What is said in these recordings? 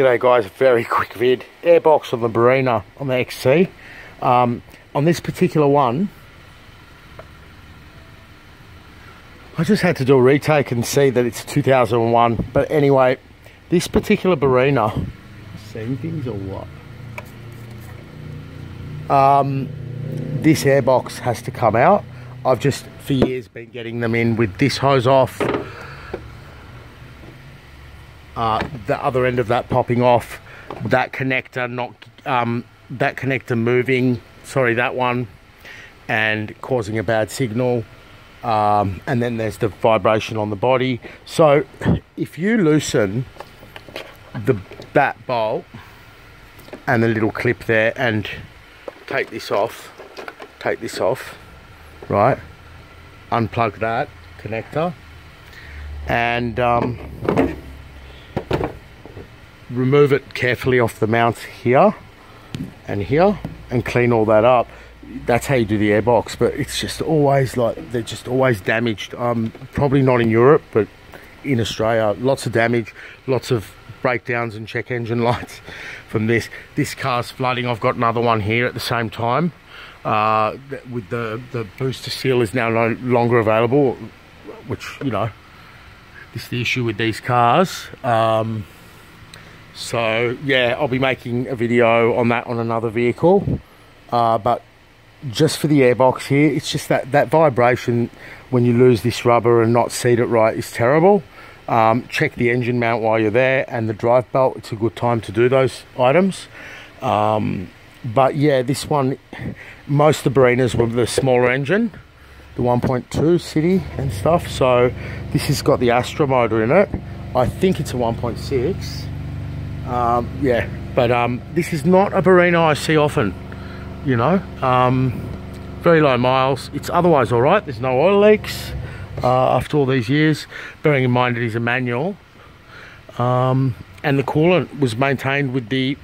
G'day guys, very quick vid. Airbox on the Barina on the XC. Um, on this particular one, I just had to do a retake and see that it's 2001. But anyway, this particular Barina, seeing things or what? Um, this airbox has to come out. I've just for years been getting them in with this hose off uh, the other end of that popping off, that connector not um, that connector moving, sorry that one, and causing a bad signal. Um, and then there's the vibration on the body. So if you loosen the bat bolt and the little clip there and take this off, take this off, right? Unplug that connector and um, remove it carefully off the mount here and here and clean all that up. That's how you do the airbox but it's just always like they're just always damaged. Um probably not in europe but in australia. Lots of damage lots of breakdowns and check engine lights from this. This car's flooding. I've got another one here at the same time. Uh with the the booster seal is now no longer available which you know this is the issue with these cars. Um so yeah i'll be making a video on that on another vehicle. Uh, but just for the airbox here it's just that that vibration when you lose this rubber and not seat it right is terrible. Um, check the engine mount while you're there and the drive belt. It's a good time to do those items. Um, but yeah this one most of the Barinas were the smaller engine the 1.2 city and stuff. So this has got the Astra motor in it. I think it's a 1.6 um, yeah, but um, this is not a Barina I see often, you know. Um, very low miles. It's otherwise all right. There's no oil leaks uh, after all these years. Bearing in mind it is a manual. Um, and the coolant was maintained with the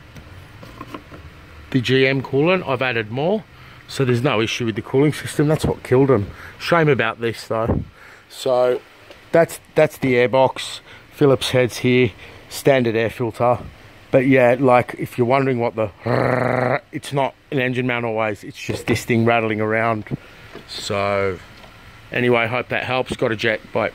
the GM coolant. I've added more. So there's no issue with the cooling system. That's what killed them. Shame about this though. So that's that's the airbox. Phillips heads here, standard air filter but yeah like if you're wondering what the it's not an engine mount always it's just this thing rattling around. So anyway hope that helps. Got a jet bye